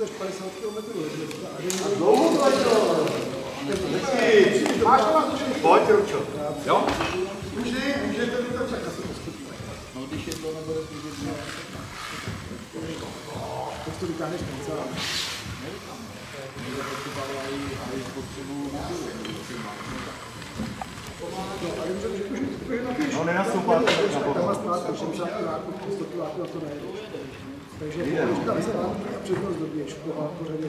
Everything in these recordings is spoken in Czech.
40 až 50 km. Dlouho to letělo. Máš to to, že Pojď, Ručo. Jo? může, můžete mi to čekat. No když je to nebude vidět, Tak to vytáhneš kancelář. No nenastoupat. Tam má zpátky 60 kiláků, 100 kiláků a to nejde. Takže ta zpátky a přednost doběž po a pořadě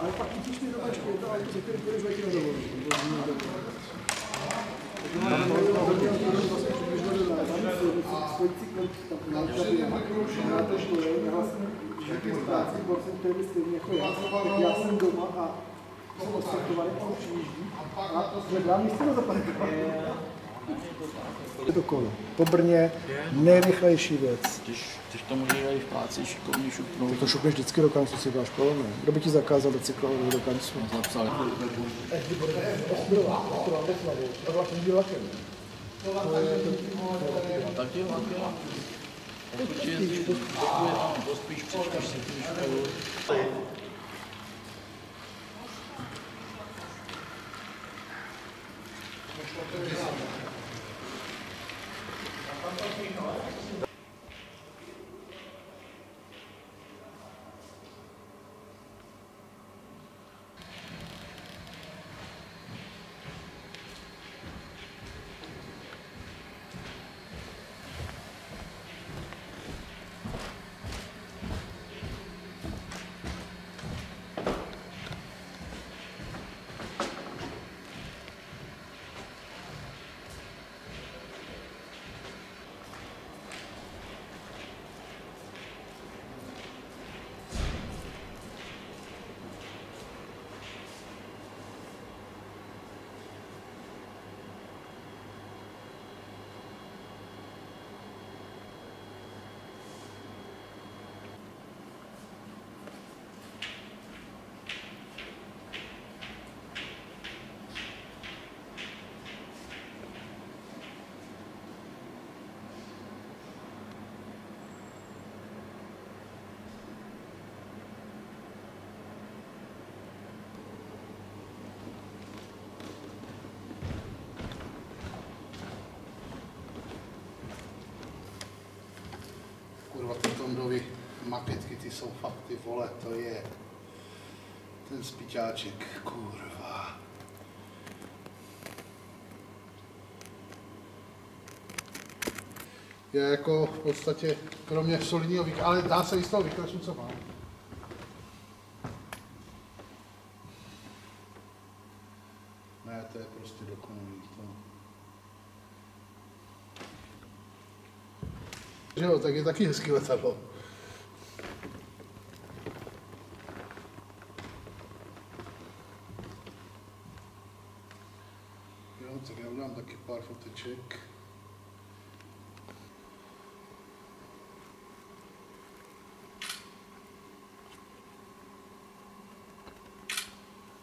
Ale pak chytíš mi do bačky, je to auto, se kterým půjdeš letí na dovolenou. Já vlastně jako jsem doma a jsem odstartovaný, a hledám místo na zaparkovat. Je to kolo. Po Brně nejrychlejší věc. Když, když to může i v práci šikovně šupnout, To šupneš vždycky do kanclu, si dáš kolo, ne? Kdo by ti zakázal do cyklu do kanclu? zapsal jako a taky vlaky. Pokud jezdíš, takové, ano, to spíš přečteš si školu. Kurva, ty Tondovi mapětky, ty jsou fakt, ty vole, to je ten spíťáček, kurva. Je jako v podstatě, kromě solidního výkonu, ale dá se i z toho vykresu, co mám. Ne, to je prostě dokonalý. To... Že jo, tak je taky hezký letadlo. Jo, tak já udělám taky pár foteček.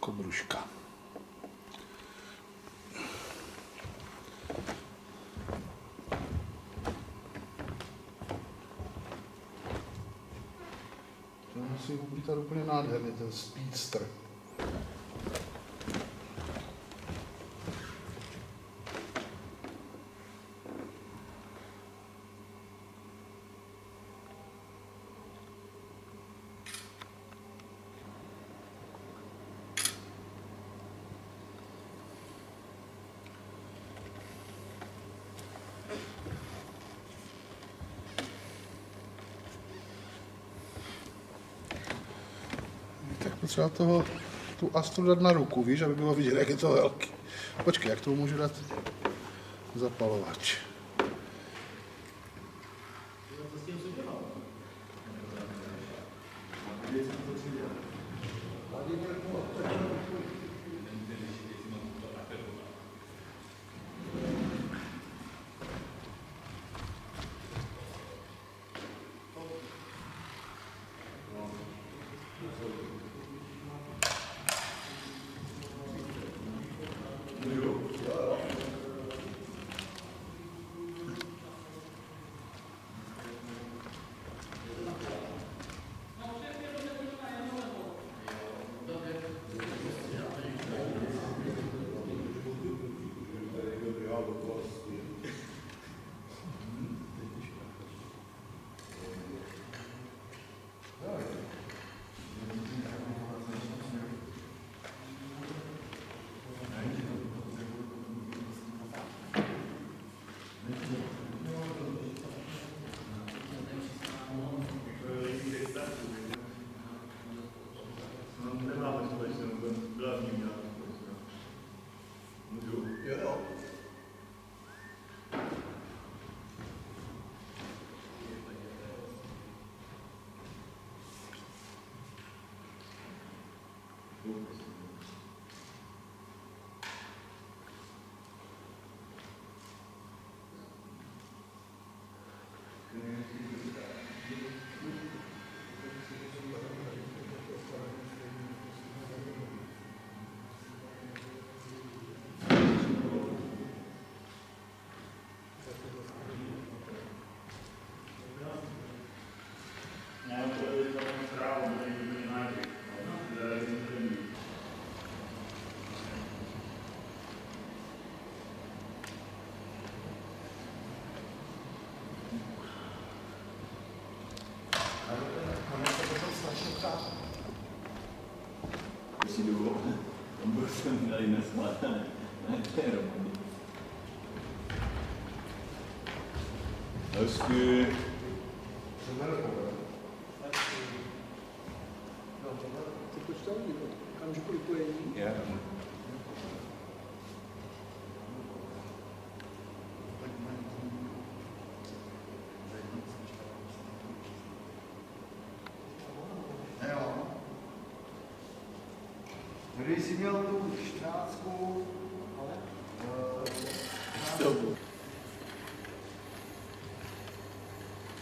Kobruška. Musí uplítat úplně nádherně, ten speedster. Potřeba toho, tu Astru dát na ruku, víš, aby bylo vidět, jak je to velký. Počkej, jak to můžu dát zapalovač. 좋은 것입니다. Jsem tady neskládaný. Ne, to je Roman. Hezky. Ty počítají od okamžiku vypojení. Je. Když jsi měl tu 14, ale...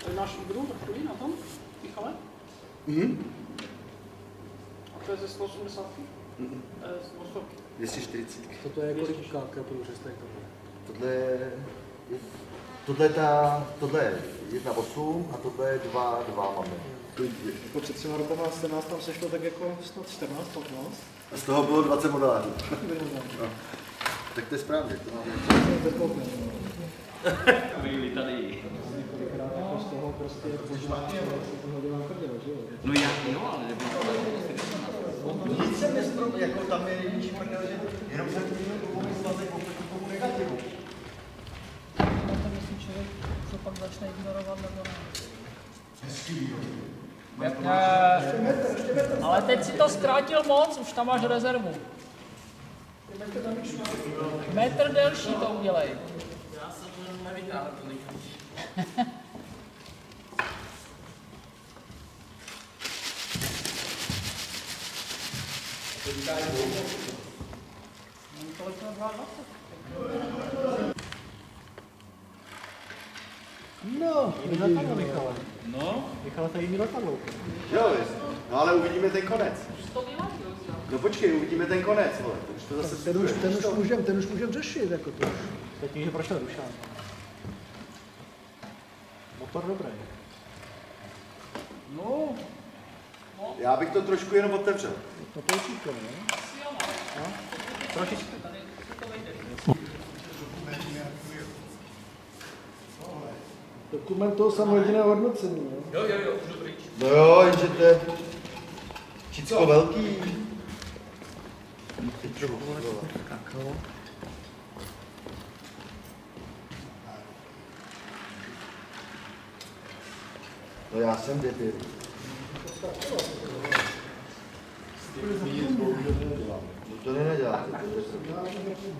Tady máš druhou vrchulí na tom? Michale? Mhm. A to je ze 180? Mhm. To je z Mostovky. 240. Toto je kolik kálka průřez tady tohle? Tohle je... Tohle je ta... Tohle je 1,8 a tohle je 2,2 máme. Jako před třema rokama se nás tam sešlo tak jako snad 14, 15. A z toho bylo 20 modelářů. No. Tak to je správně. To máme. Byli tady. Jako z toho prostě? No já, jo, ale nebyl Nic se nestrom, jako tam je největší prdel, že jenom se tu uvolní svazek oproti tomu negativu. To myslí člověk, co pak začne ignorovat nebo ne? Eh, Ale teď si to zkrátil moc, už tam máš rezervu. Metr delší to udělej. Já jsem to nevytáhl, to No. No, Michale, tady mi letadlo. Jo, no ale uvidíme ten konec. No počkej, uvidíme ten konec, vole. Už to zase Ten už, ten už můžem, ten už můžem řešit, jako to. Teď může prošel Dušan. Motor dobrý. No, Já bych to trošku jenom otevřel. No to určitě, ne? Trošičku. Dokument toho samojedinného hodnocení, jo? No jo, jenže to je všecko velký. No já jsem debil. No to nenaděláte. to je-